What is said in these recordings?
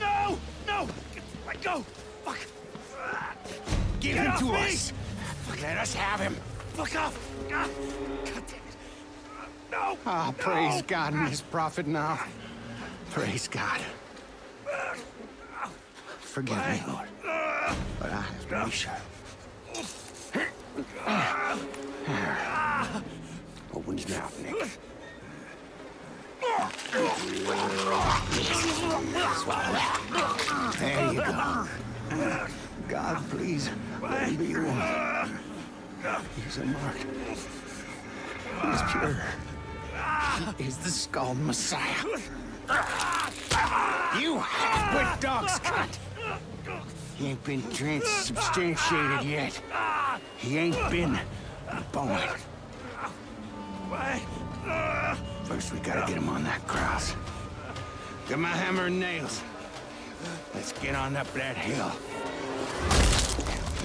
No! No! Let go! Fuck! Give Get him to me! us. Let us have him. Fuck off! Ah, God damn it! No! Ah, no! praise God and his prophet now. Praise God. Forgive me, Lord. But I have to be sure. Open his mouth, Nick. God, please, let him be one. He's a mark. He's pure. He is the skull Messiah. You half-wit dog's cunt! He ain't been transubstantiated yet. He ain't been born. First, we gotta get him on that cross. Get my hammer and nails. Let's get on up that hill.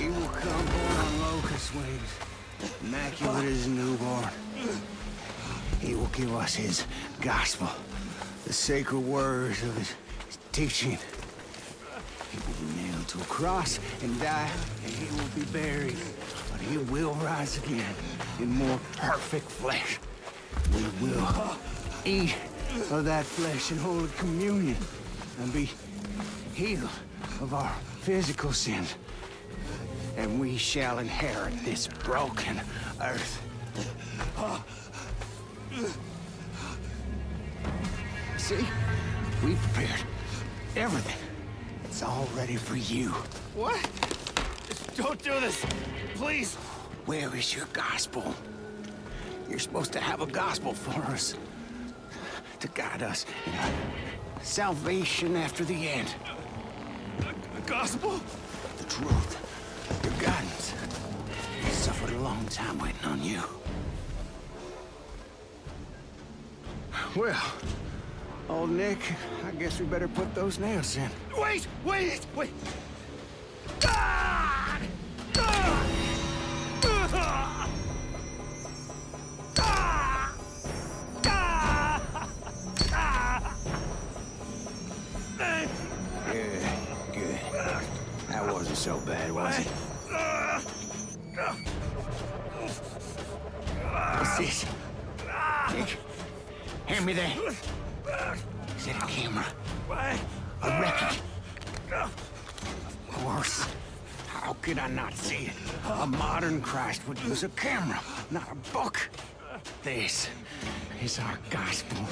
He will come born on locust wings, immaculate as newborn. He will give us his gospel, the sacred words of his, his teaching. He will be nailed to a cross and die, and he will be buried. But he will rise again in more perfect flesh. We will eat of that flesh in holy communion and be healed of our physical sins. And we shall inherit this broken earth. See? We prepared everything. It's all ready for you. What? Don't do this! Please! Where is your gospel? You're supposed to have a gospel for us. To guide us in our salvation after the end. The gospel? The truth. Your guidance. Suffered a long time waiting on you. Well, old Nick, I guess we better put those nails in. Wait! Wait! Wait! Ah! Wasn't so bad, was it? What's this? Nick, hand me that. Is that a camera? A record? Of course. How could I not see it? A modern Christ would use a camera, not a book. This is our gospel.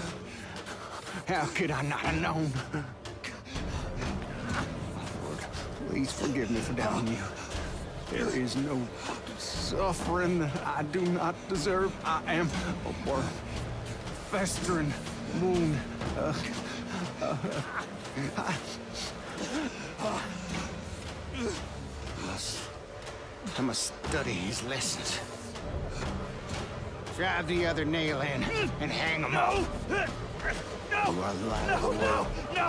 How could I not have known? Please forgive me for doubting you. There is no suffering that I do not deserve. I am a worm, festering moon. Uh, uh, I, must, I must study his lessons. Drive the other nail in and hang him up. No! No! You are No! No! No!